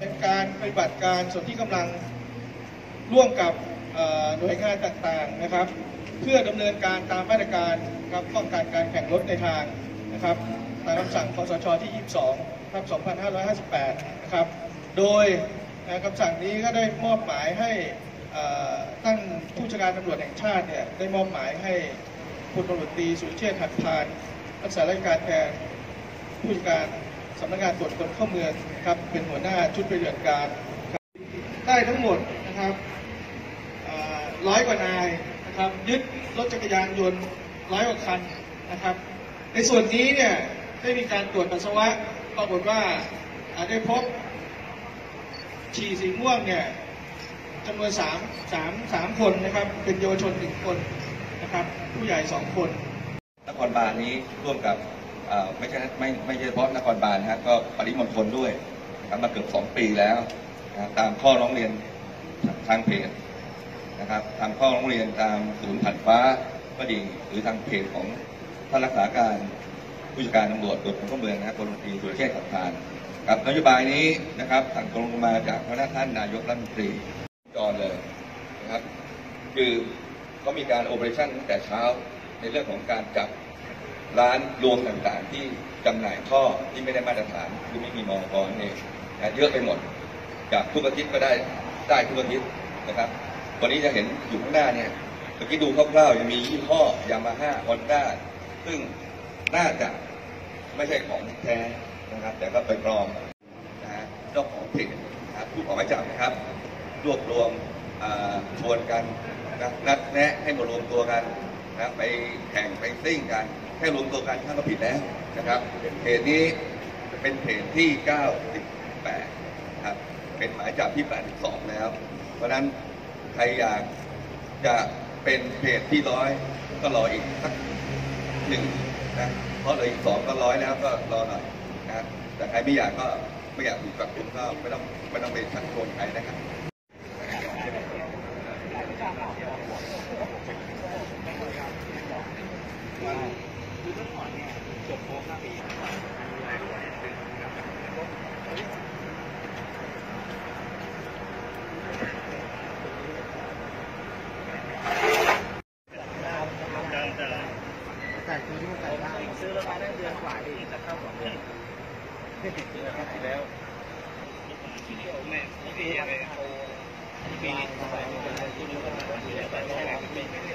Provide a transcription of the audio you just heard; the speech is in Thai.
เป็นการปฏิบัติการส่วนที่กำลังร่วมกับหน่วยงานต่างๆนะครับ เพื่อดำเนินการตามมาตรการครับป้องกันการแข่งรถในทางนะครับตามคำสั่งคสชที่ 22ทับ2558 นะครับ โดยคำสั่งนี้ก็ได้มอบหมายให้เอ่อท่านผู้จัดการตำรวจแห่งชาติเนี่ยได้มอบหมายให้พลตำรวจตีสุรเชษฐ์หักพานรักษาราชการแทนผู้จัดการ สำนักงานตรวจคนเข้าเมืองครับเป็นหัวหน้าชุดปฏิบัติการได้ทั้งหมดนะครับร้อยกว่านายนะครับยึดรถจักรยานยนต์ร้อยกว่าคันนะครับ ในส่วนนี้เนี่ยได้มีการตรวจปัสสาวะปรากฏว่าอ่าได้พบฉี่สีม่วงเนี่ยจำนวนสามสามสามคนนะครับ เป็นเยาวชนหนึ่งคนนะครับ ผู้ใหญ่สองคนนครบาลนี้ร่วมกับ ไม่ใช่ไม่ไม่ใช่เฉพาะนครบาลนะฮะก็ปริมณฑลด้วยนะครับมาเกือบสองปีแล้วนะตามข้อร้องเรียนทางเพจนะครับทางข้อร้องเรียนตามศูนย์ผัดฟ้าก็ดีหรือทางเพจของท่านรักษาการผู้จัดการตำรวจตรวจคนเข้าเมืองนะครับพลตรีสุรเชษฐ์ขับพานกับนโยบายนี้นะครับสั่งตรงมาจากพระท่านนายกรัฐมนตรีจอนเลยนะครับคือก็มีการโอเปอเรชั่นตั้งแต่เช้าในเรื่องของการจับ ร้านรวมต่างๆ ที่จำหน่ายท่อที่ไม่ได้มาตรฐานคือไม่มีมอกรเนี่ยเยอะไปหมด จากทุกอาทิตย์ก็ได้ได้ทุกอาทิตย์นะครับ วันนี้จะเห็นอยู่ข้างหน้าเนี่ยเมื่อกี้ดูคร่าวๆยังมียี่ห้อยามาฮ่าฮอนด้าซึ่งน่าจะไม่ใช่ของแท้นะครับ แต่ก็ไปปลอมนะฮะเจ้าของเพจนะครับผู้ขอหมายจับนะครับ รวบรวมชวนกันนะนัดแนะให้มารวมตัวกันนะไปแข่งไปซิ่งกัน ค่รวมตัวกันท่านก็ผิดแล้วนะครับเพจนี้เป็นเพจที่ 98นะครับ เป็นหมายจับที่ 82 แล้ว เพราะนั้นใครอยากจะเป็นเพจที่ร้อยก็รออีกสักหนึ่งนะเพราะเหลืออีกสองก็ร้อยแล้วก็รอหน่อยนะแต่ใครไม่อยากก็ไม่อยากถูกจับกุมก็ไม่ต้องไม่ต้องไปชักชวนใครนะครับ ซื้อแล้วมาได้เดือนกว่าดีจะเข้าสองเดือนซื้อแล้วที่แล้วที่เดียวแม่ที่ปีอะไรปีที่ปีที่